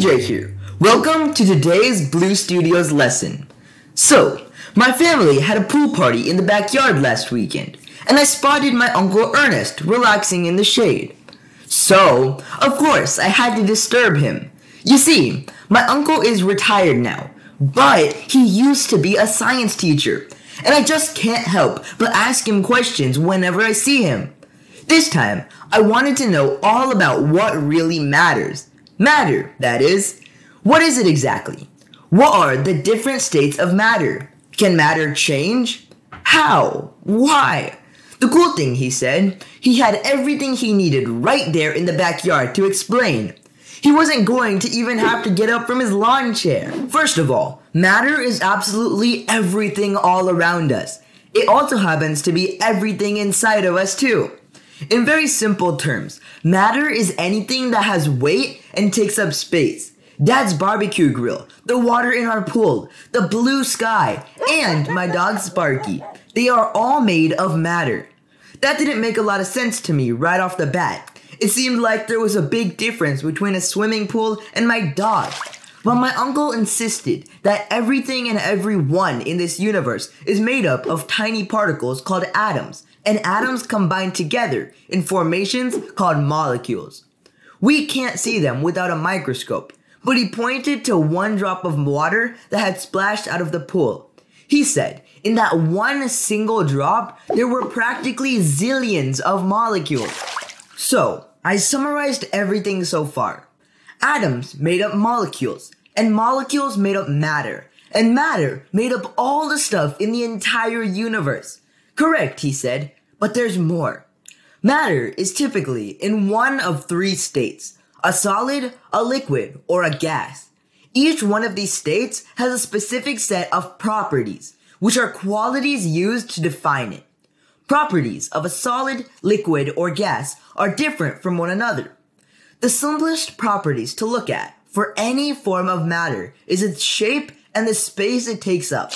EJ here. Welcome to today's Blue Studios lesson. So, my family had a pool party in the backyard last weekend, and I spotted my Uncle Ernest relaxing in the shade. So, of course, I had to disturb him. You see, my uncle is retired now, but he used to be a science teacher, and I just can't help but ask him questions whenever I see him. This time, I wanted to know all about what really matters. Matter, that is. What is it exactly? What are the different states of matter? Can matter change? How? Why? The cool thing, he said, he had everything he needed right there in the backyard to explain. He wasn't going to even have to get up from his lawn chair. First of all, matter is absolutely everything all around us. It also happens to be everything inside of us too. In very simple terms, matter is anything that has weight and takes up space. Dad's barbecue grill, the water in our pool, the blue sky, and my dog Sparky. They are all made of matter. That didn't make a lot of sense to me right off the bat. It seemed like there was a big difference between a swimming pool and my dog. But my uncle insisted that everything and everyone in this universe is made up of tiny particles called atoms, and atoms combine together in formations called molecules. We can't see them without a microscope, but he pointed to one drop of water that had splashed out of the pool. He said, in that one single drop, there were practically zillions of molecules. So, I summarized everything so far. Atoms made up molecules, and molecules made up matter, and matter made up all the stuff in the entire universe. Correct, he said, but there's more. Matter is typically in one of three states a solid, a liquid, or a gas. Each one of these states has a specific set of properties, which are qualities used to define it. Properties of a solid, liquid, or gas are different from one another. The simplest properties to look at for any form of matter is its shape and the space it takes up.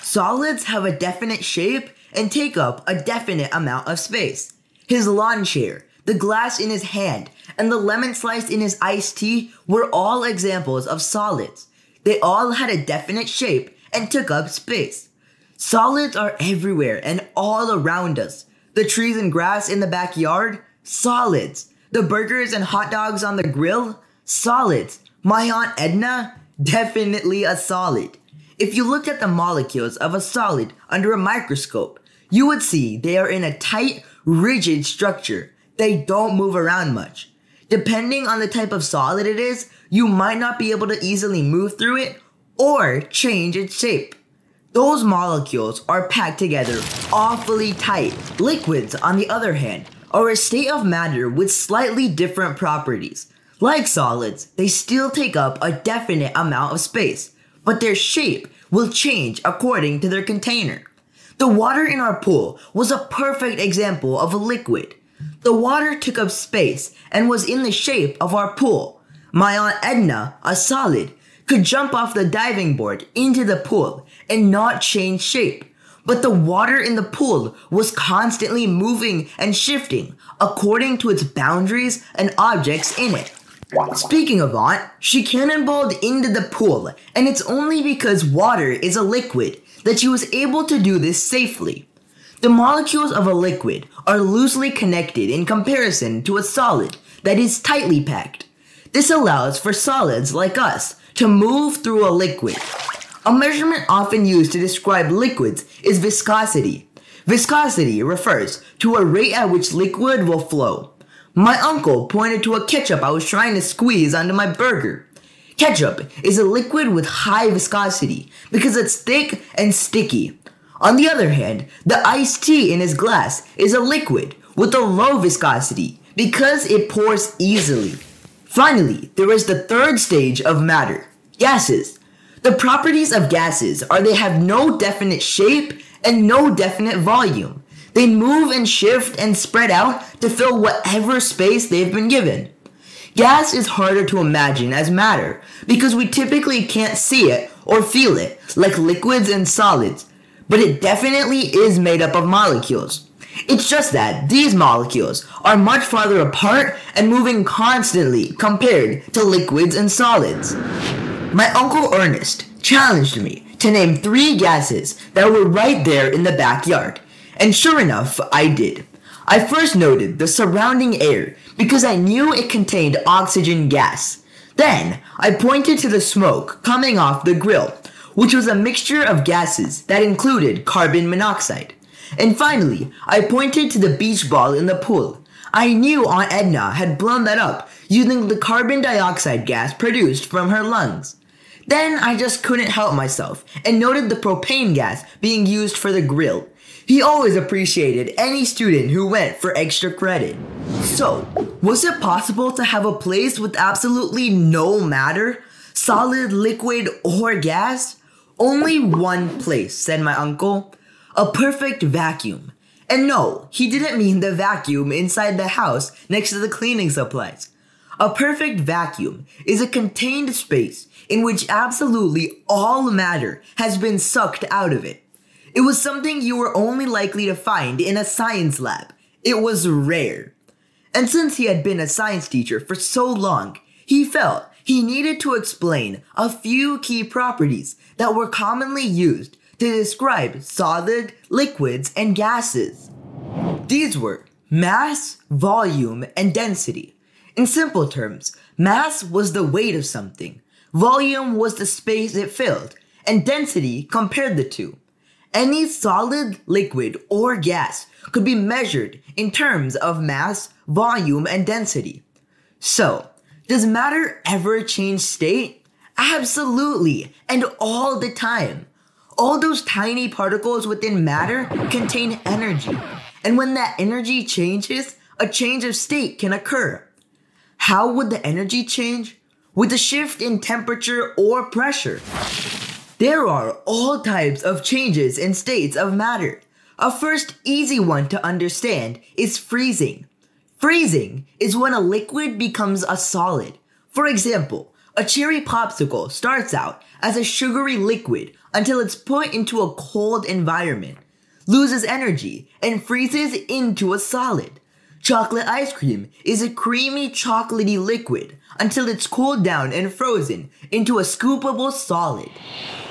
Solids have a definite shape and take up a definite amount of space. His lawn chair, the glass in his hand, and the lemon slice in his iced tea were all examples of solids. They all had a definite shape and took up space. Solids are everywhere and all around us. The trees and grass in the backyard, solids. The burgers and hot dogs on the grill, solids. My Aunt Edna, definitely a solid. If you looked at the molecules of a solid under a microscope, you would see they are in a tight, rigid structure. They don't move around much. Depending on the type of solid it is, you might not be able to easily move through it or change its shape. Those molecules are packed together awfully tight. Liquids, on the other hand, are a state of matter with slightly different properties. Like solids, they still take up a definite amount of space, but their shape will change according to their container. The water in our pool was a perfect example of a liquid. The water took up space and was in the shape of our pool. My Aunt Edna, a solid, could jump off the diving board into the pool and not change shape. But the water in the pool was constantly moving and shifting according to its boundaries and objects in it. Speaking of Aunt, she cannonballed into the pool, and it's only because water is a liquid that she was able to do this safely. The molecules of a liquid are loosely connected in comparison to a solid that is tightly packed. This allows for solids like us to move through a liquid. A measurement often used to describe liquids is viscosity. Viscosity refers to a rate at which liquid will flow. My uncle pointed to a ketchup I was trying to squeeze onto my burger. Ketchup is a liquid with high viscosity because it's thick and sticky. On the other hand, the iced tea in his glass is a liquid with a low viscosity because it pours easily. Finally, there is the third stage of matter, gases. The properties of gases are they have no definite shape and no definite volume. They move and shift and spread out to fill whatever space they've been given. Gas is harder to imagine as matter because we typically can't see it or feel it like liquids and solids, but it definitely is made up of molecules. It's just that these molecules are much farther apart and moving constantly compared to liquids and solids. My uncle Ernest challenged me to name three gases that were right there in the backyard, and sure enough, I did. I first noted the surrounding air because I knew it contained oxygen gas. Then, I pointed to the smoke coming off the grill, which was a mixture of gases that included carbon monoxide. And finally, I pointed to the beach ball in the pool. I knew Aunt Edna had blown that up using the carbon dioxide gas produced from her lungs. Then I just couldn't help myself and noted the propane gas being used for the grill. He always appreciated any student who went for extra credit. So, was it possible to have a place with absolutely no matter? Solid, liquid, or gas? Only one place, said my uncle. A perfect vacuum. And no, he didn't mean the vacuum inside the house next to the cleaning supplies. A perfect vacuum is a contained space in which absolutely all matter has been sucked out of it. It was something you were only likely to find in a science lab. It was rare. And since he had been a science teacher for so long, he felt he needed to explain a few key properties that were commonly used to describe solid, liquids, and gases. These were mass, volume, and density. In simple terms, mass was the weight of something, volume was the space it filled, and density compared the two. Any solid, liquid, or gas could be measured in terms of mass, volume, and density. So, does matter ever change state? Absolutely, and all the time. All those tiny particles within matter contain energy, and when that energy changes, a change of state can occur. How would the energy change? With a shift in temperature or pressure. There are all types of changes in states of matter. A first easy one to understand is freezing. Freezing is when a liquid becomes a solid. For example, a cherry popsicle starts out as a sugary liquid until it's put into a cold environment, loses energy, and freezes into a solid. Chocolate ice cream is a creamy chocolatey liquid until it's cooled down and frozen into a scoopable solid.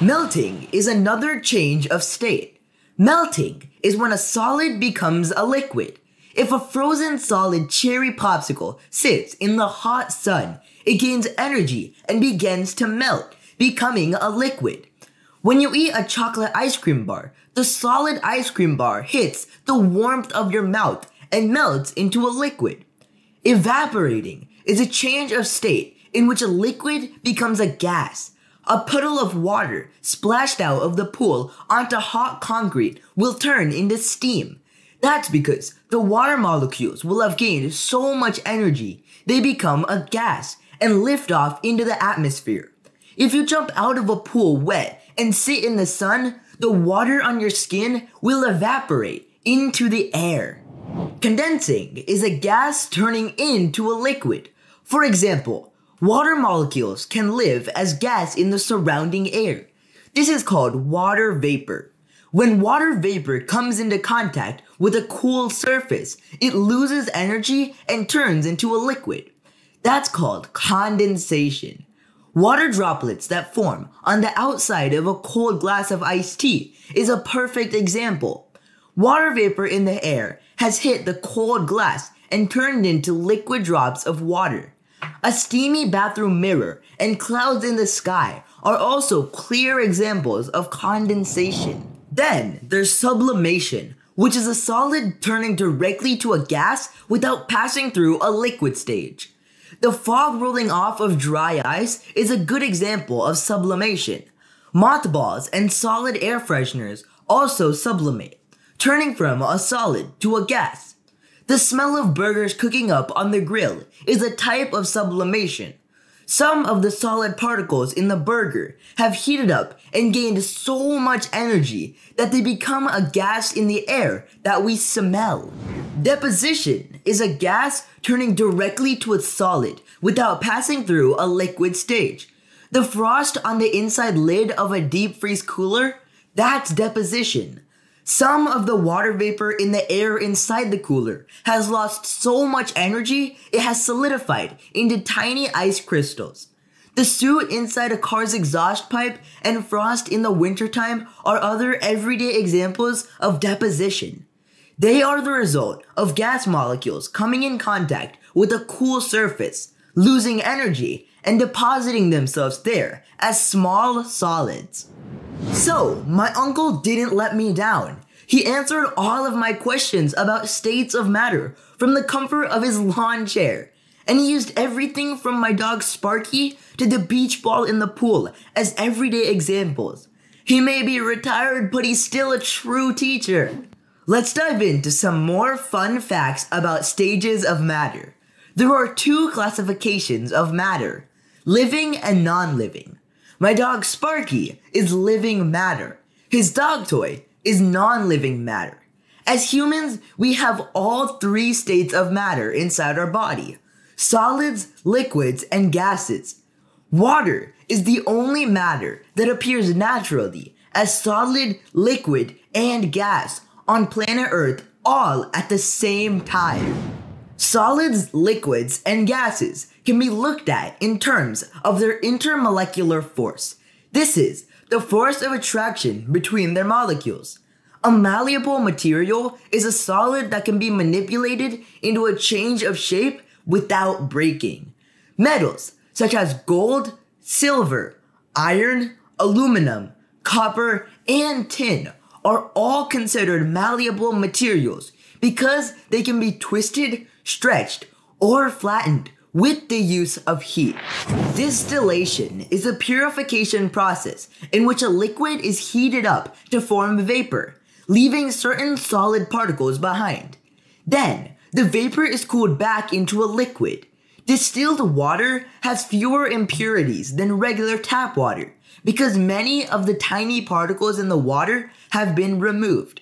Melting is another change of state. Melting is when a solid becomes a liquid. If a frozen solid cherry popsicle sits in the hot sun, it gains energy and begins to melt, becoming a liquid. When you eat a chocolate ice cream bar, the solid ice cream bar hits the warmth of your mouth and melts into a liquid. Evaporating is a change of state in which a liquid becomes a gas. A puddle of water splashed out of the pool onto hot concrete will turn into steam. That's because the water molecules will have gained so much energy, they become a gas and lift off into the atmosphere. If you jump out of a pool wet and sit in the sun, the water on your skin will evaporate into the air. Condensing is a gas turning into a liquid. For example, water molecules can live as gas in the surrounding air. This is called water vapor. When water vapor comes into contact with a cool surface, it loses energy and turns into a liquid. That's called condensation. Water droplets that form on the outside of a cold glass of iced tea is a perfect example. Water vapor in the air has hit the cold glass and turned into liquid drops of water. A steamy bathroom mirror and clouds in the sky are also clear examples of condensation. Then there's sublimation, which is a solid turning directly to a gas without passing through a liquid stage. The fog rolling off of dry ice is a good example of sublimation. Mothballs and solid air fresheners also sublimate, turning from a solid to a gas. The smell of burgers cooking up on the grill is a type of sublimation. Some of the solid particles in the burger have heated up and gained so much energy that they become a gas in the air that we smell. Deposition is a gas turning directly to a solid without passing through a liquid stage. The frost on the inside lid of a deep freeze cooler, that's deposition. Some of the water vapor in the air inside the cooler has lost so much energy it has solidified into tiny ice crystals. The soot inside a car's exhaust pipe and frost in the wintertime are other everyday examples of deposition. They are the result of gas molecules coming in contact with a cool surface, losing energy, and depositing themselves there as small solids. So, my uncle didn't let me down. He answered all of my questions about states of matter from the comfort of his lawn chair. And he used everything from my dog Sparky to the beach ball in the pool as everyday examples. He may be retired, but he's still a true teacher. Let's dive into some more fun facts about stages of matter. There are two classifications of matter living and non living. My dog Sparky is living matter. His dog toy is non living matter. As humans, we have all three states of matter inside our body solids, liquids, and gases. Water is the only matter that appears naturally as solid, liquid, and gas on planet Earth all at the same time. Solids, liquids, and gases can be looked at in terms of their intermolecular force. This is the force of attraction between their molecules. A malleable material is a solid that can be manipulated into a change of shape without breaking. Metals, such as gold, silver, iron, aluminum, copper, and tin, are all considered malleable materials because they can be twisted, stretched, or flattened with the use of heat. Distillation is a purification process in which a liquid is heated up to form vapor, leaving certain solid particles behind. Then, the vapor is cooled back into a liquid. Distilled water has fewer impurities than regular tap water because many of the tiny particles in the water have been removed.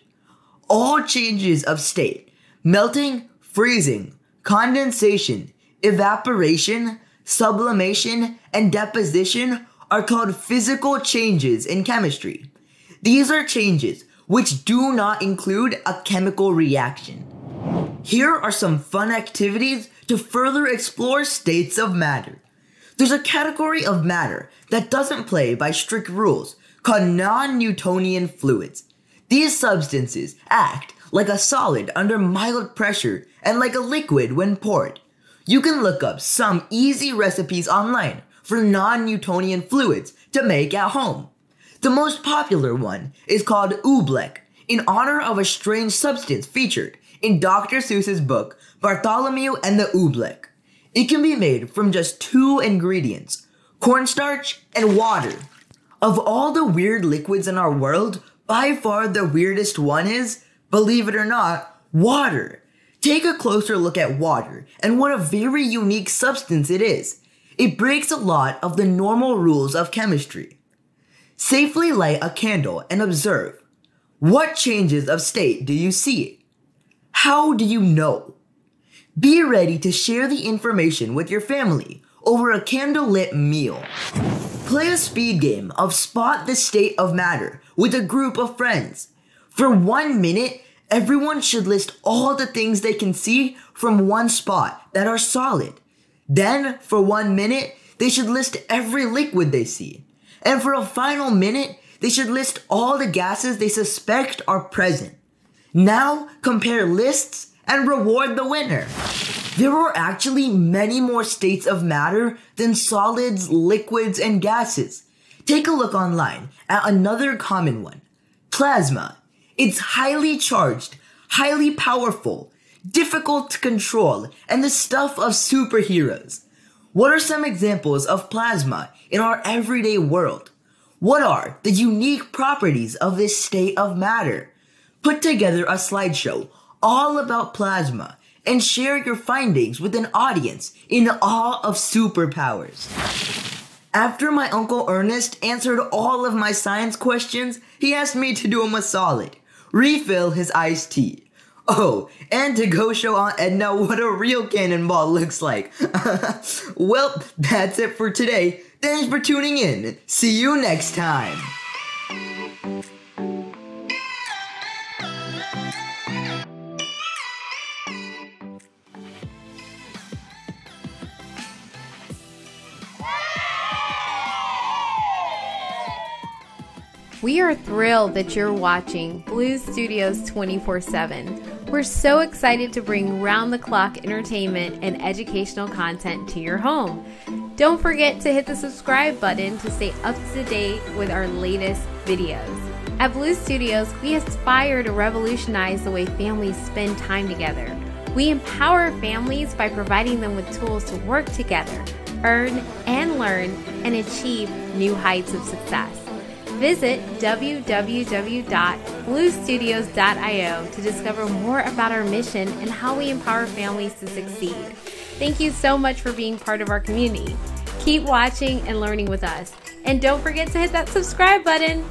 All changes of state, melting, freezing, condensation, evaporation, sublimation, and deposition are called physical changes in chemistry. These are changes which do not include a chemical reaction. Here are some fun activities to further explore states of matter. There's a category of matter that doesn't play by strict rules called non-Newtonian fluids. These substances act like a solid under mild pressure and like a liquid when poured. You can look up some easy recipes online for non-Newtonian fluids to make at home. The most popular one is called oobleck, in honor of a strange substance featured in Dr. Seuss's book Bartholomew and the Oobleck. It can be made from just two ingredients, cornstarch and water. Of all the weird liquids in our world, by far the weirdest one is, believe it or not, water. Take a closer look at water and what a very unique substance it is. It breaks a lot of the normal rules of chemistry. Safely light a candle and observe. What changes of state do you see? How do you know? Be ready to share the information with your family over a candlelit meal. Play a speed game of spot the state of matter with a group of friends. For one minute, everyone should list all the things they can see from one spot that are solid. Then, for one minute, they should list every liquid they see. And for a final minute, they should list all the gases they suspect are present. Now, compare lists and reward the winner. There are actually many more states of matter than solids, liquids, and gases. Take a look online at another common one plasma. It's highly charged, highly powerful, difficult to control, and the stuff of superheroes. What are some examples of plasma in our everyday world? What are the unique properties of this state of matter? Put together a slideshow all about plasma and share your findings with an audience in awe of superpowers. After my Uncle Ernest answered all of my science questions, he asked me to do him a solid refill his iced tea. Oh, and to go show Aunt Edna what a real cannonball looks like. well, that's it for today. Thanks for tuning in. See you next time. We are thrilled that you're watching Blue Studios 24 7. We're so excited to bring round the clock entertainment and educational content to your home. Don't forget to hit the subscribe button to stay up to date with our latest videos. At Blue Studios, we aspire to revolutionize the way families spend time together. We empower families by providing them with tools to work together, earn and learn, and achieve new heights of success. Visit www.bluestudios.io to discover more about our mission and how we empower families to succeed. Thank you so much for being part of our community. Keep watching and learning with us. And don't forget to hit that subscribe button.